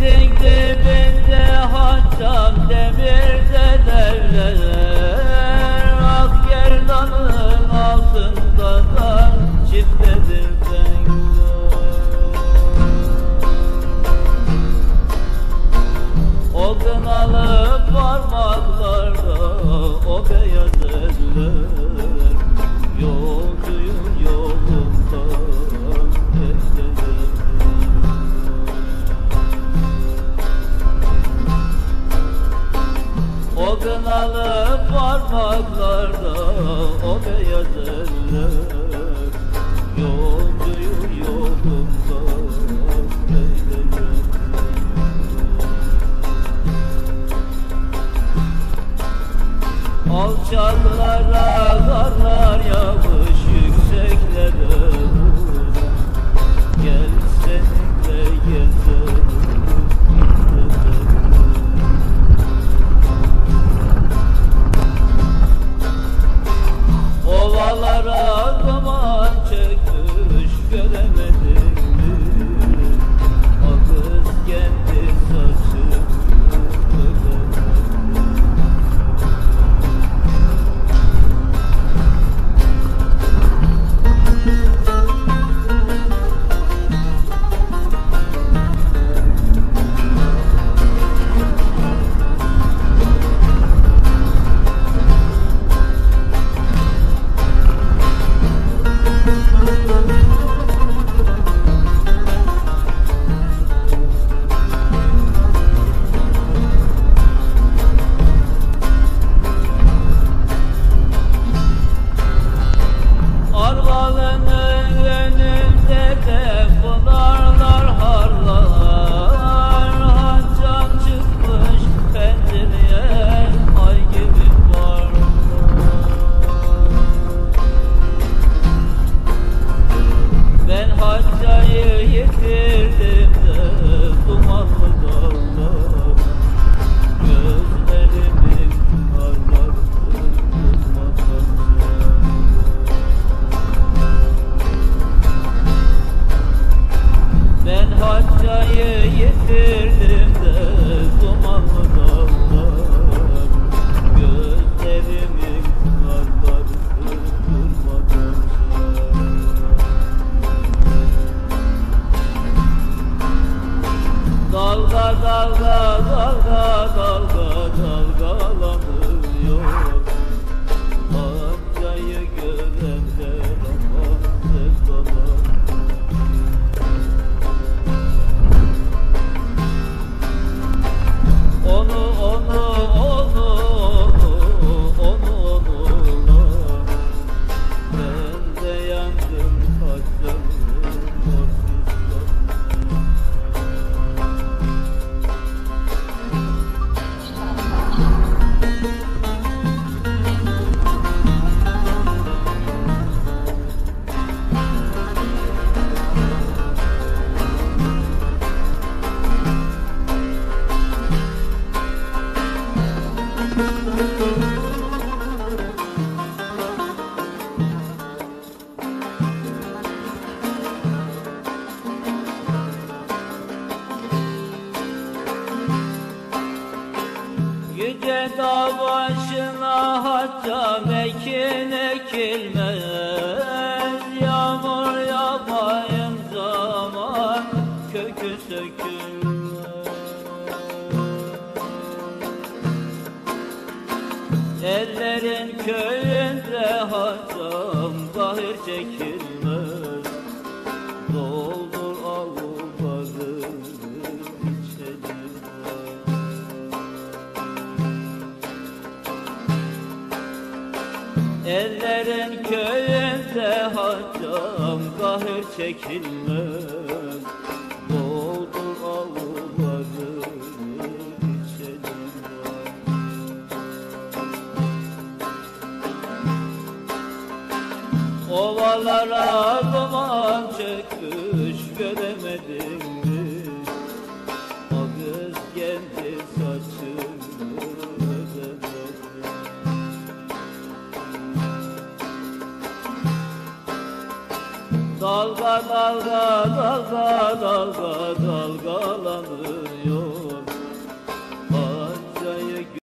Denizin dibinde haçam demirden evler Ak gerdanın altında da çiftedir O kınalı parmaklarda o beyaz eller O parmaklarda o beyaz eller. Yolcuyum yolumdan yitirdim Dağ başına hacca mekin ekilmez. Yağmur yağmayın zaman kökü sökülmez. Ellerin köyünde hacam kahir çekilmez. Doldur Ellerin köyünde hacam kahır çekilmez. Doldur avluları içelim. Ovalara duman çökmüş göremedim Dalga dalga dalga dalga dalgalanıyor